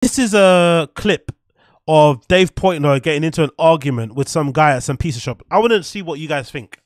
This is a clip of Dave Portnoy getting into an argument with some guy at some pizza shop. I want to see what you guys think.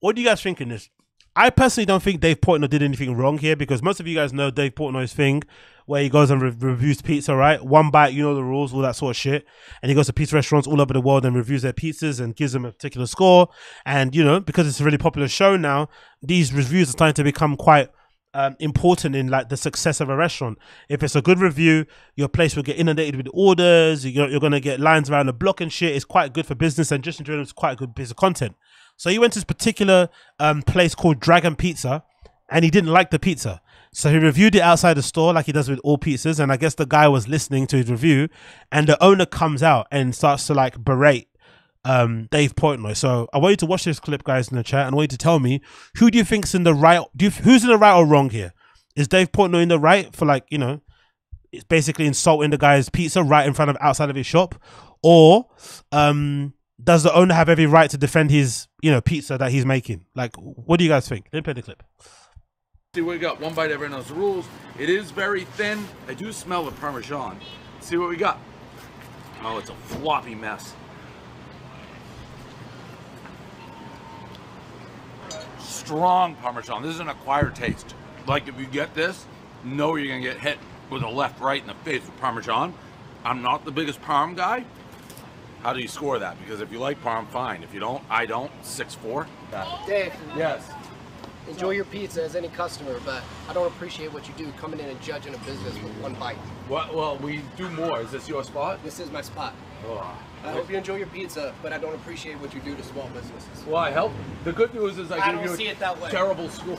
What do you guys think in this? I personally don't think Dave Portnoy did anything wrong here because most of you guys know Dave Portnoy's thing where he goes and re- reviews pizza, right? One bite, you know the rules, all that sort of shit. And he goes to pizza restaurants all over the world and reviews their pizzas and gives them a particular score. And, you know, because it's a really popular show now, these reviews are starting to become quite um, important in like the success of a restaurant. If it's a good review, your place will get inundated with orders. You're, you're going to get lines around the block and shit. It's quite good for business and just general, it's quite a good piece of content. So he went to this particular um, place called Dragon Pizza, and he didn't like the pizza. So he reviewed it outside the store like he does with all pizzas. And I guess the guy was listening to his review, and the owner comes out and starts to like berate um, Dave Portnoy. So I want you to watch this clip, guys, in the chat, and I want you to tell me who do you think's in the right? Do you, who's in the right or wrong here? Is Dave Portnoy in the right for like you know, it's basically insulting the guy's pizza right in front of outside of his shop, or um, does the owner have every right to defend his you know pizza that he's making? Like, what do you guys think? Let me play the clip. See, what we got one bite, everyone knows the rules. It is very thin. I do smell the Parmesan. See what we got. Oh, it's a floppy mess. Strong Parmesan. This is an acquired taste. Like if you get this, know you're gonna get hit with a left, right in the face with Parmesan. I'm not the biggest Parm guy. How do you score that? Because if you like Parm, fine. If you don't, I don't. Six four. Dave, Yes. Enjoy your pizza as any customer, but I don't appreciate what you do coming in and judging a business with one bite. Well, well, we do more. Is this your spot? This is my spot. Oh. I hope you enjoy your pizza, but I don't appreciate what you do to small businesses. Well, I help. The good news is I, I give don't you see a it that way. terrible school.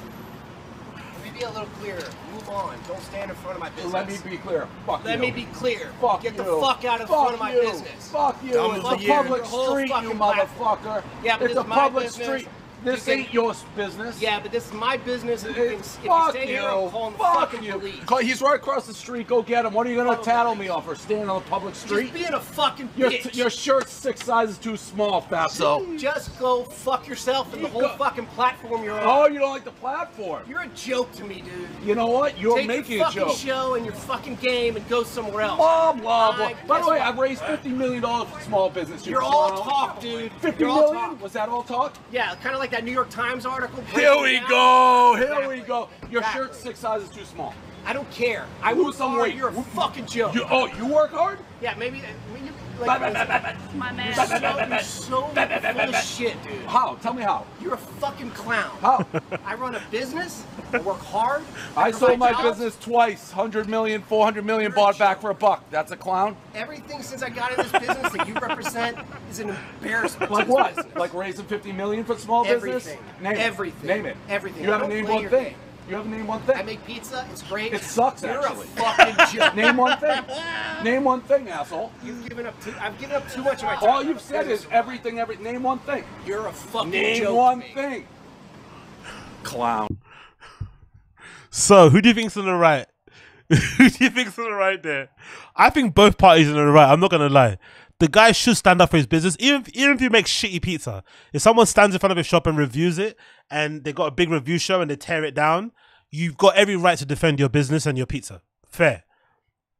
Let me be a little clearer. Move on. Don't stand in front of my business. Let me be clear. Fuck you. Let you. me be clear. Fuck Get you. the fuck out of Fuck front of my you. business. Fuck you. Dumb it's a public street, you motherfucker. Yeah, but it's this a my public business. street. This ain't your business. Yeah, but this is my business, and you can, Fuck stay you. here, call the Fuck fucking you. police. He's right across the street. Go get him. What are you gonna Oh, tattle me off for standing on a public street? Just being a fucking Your, bitch. your shirt's six sizes too small, Fatso. Just go fuck yourself and the whole go- fucking platform you're on. Oh, you don't like the platform. You're a joke to me, dude. You know what? You're Take making your a fucking joke. show and your fucking game and go somewhere else. Blah blah blah. I By the way? I've raised fifty million dollars for small business. You're all talk, dude. Fifty You're all million? talk. Was that all talk? Yeah, kind of like that New York Times article. Here we go. Here Exactly. we go. Your Exactly. shirt's six sizes too small. I don't care. I Lose work some hard. weight. You're a fucking joke. You, oh, you work hard? yeah, maybe. I mean, like, My man. you're so, you're so full of shit, dude. How? Tell me how. You're a fucking clown. How? I run a business. I work hard. I sold my provide jobs. business twice. 100 million, 400 million, You're bought back for a buck. That's a clown? Everything since I got in this business that you represent is an embarrassment. Like what? business. Like raising 50 million for small business? Everything. Name Everything. it. Name it. Everything. You haven't named one thing. game. You haven't named one thing. I make pizza. It's great. It sucks, You're actually. a fucking joke. Name one thing. Name one thing, asshole. You've given up. Too, I've given up too much of my time. All you've said is everything, every. Name one thing. You're a fucking Name joke. one me. thing. Clown. So, who do you think's on the right? who do you think's on the right there? I think both parties are on the right. I'm not gonna lie. The guy should stand up for his business, even if, even if you make shitty pizza. If someone stands in front of a shop and reviews it, and they got a big review show and they tear it down, you've got every right to defend your business and your pizza. Fair.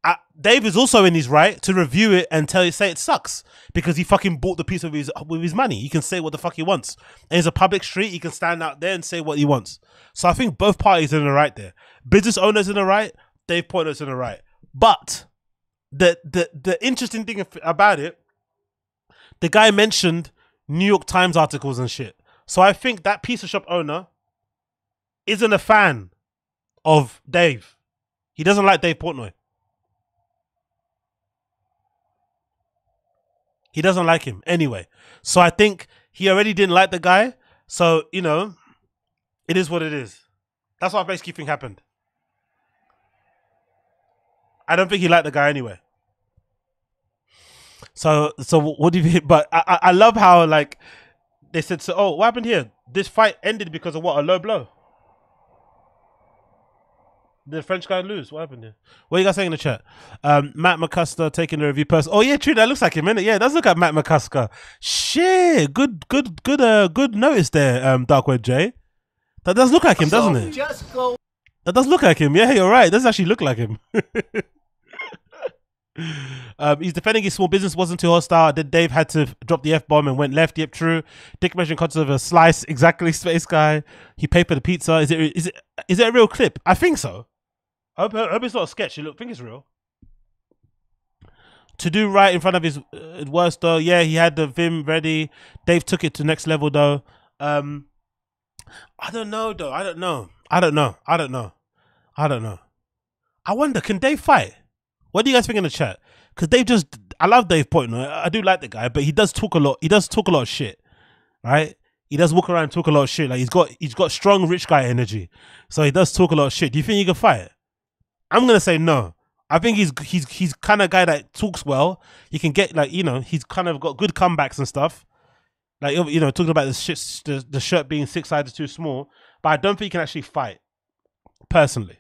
Uh, Dave is also in his right to review it and tell you say it sucks because he fucking bought the piece of his with his money. He can say what the fuck he wants. And it's a public street. He can stand out there and say what he wants. So I think both parties are in the right there. Business owners in the right. Dave Portnoy's in the right. But the the the interesting thing about it, the guy mentioned New York Times articles and shit. So I think that pizza shop owner isn't a fan of Dave. He doesn't like Dave Portnoy. He doesn't like him anyway. So I think he already didn't like the guy. So, you know, it is what it is. That's what I basically think happened. I don't think he liked the guy anyway. So, so what do you think? But I, I love how like they said. So, oh, what happened here? This fight ended because of what? A low blow. Did the French guy lose? What happened here? What are you guys saying in the chat? Um, Matt McCusker taking the review person. Oh yeah, true. That looks like him, innit? Yeah, does look like Matt McCusker. Shit, good, good, good. Uh, good notice there, um, Dark Web J. That does look like him, doesn't it? Just go. That does look like him. Yeah, you're right. It does actually look like him. Um, he's defending his small business wasn't too hostile. Then Dave had to drop the f bomb and went left. Yep, true. Dick mentioned concept of a slice. Exactly, space guy. He paid for the pizza. Is it? Is it? Is it a real clip? I think so. I hope, I hope it's not a sketch. Look, think it's real. To do right in front of his uh, worst though, yeah, he had the Vim ready. Dave took it to next level though. Um, I don't know though. I don't know. I don't know. I don't know. I don't know. I wonder, can Dave fight? What do you guys think in the chat? Because Dave just, I love Dave Portnoy. I do like the guy, but he does talk a lot. He does talk a lot of shit, right? He does walk around talk a lot of shit. Like he's got, he's got strong rich guy energy, so he does talk a lot of shit. Do you think he can fight? I'm gonna say no. I think he's he's he's kind of guy that talks well. He can get like you know he's kind of got good comebacks and stuff. Like you know talking about the shit, the, the shirt being six sizes too small, but I don't think he can actually fight. Personally,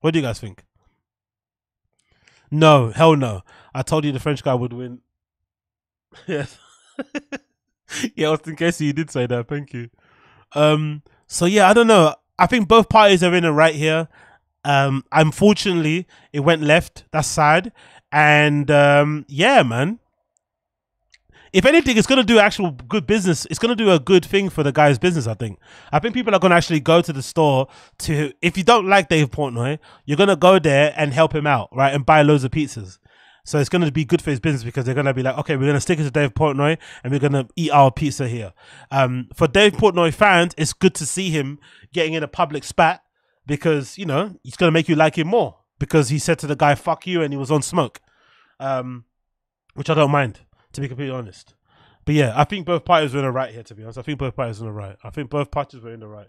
what do you guys think? No, hell no. I told you the French guy would win. yes. yeah, Austin Casey, you did say that. Thank you. Um. So yeah, I don't know. I think both parties are in the right here. Um. Unfortunately, it went left. That's sad. And um. Yeah, man if anything, it's going to do actual good business. It's going to do a good thing for the guy's business. I think. I think people are going to actually go to the store to. If you don't like Dave Portnoy, you're going to go there and help him out, right, and buy loads of pizzas. So it's going to be good for his business because they're going to be like, okay, we're going to stick it to Dave Portnoy and we're going to eat our pizza here. Um, for Dave Portnoy fans, it's good to see him getting in a public spat because you know going to make you like him more because he said to the guy "fuck you" and he was on smoke, um, which I don't mind to be completely honest. But yeah, I think both parties were in the right here. To be honest, I think both parties were in the right. I think both parties were in the right.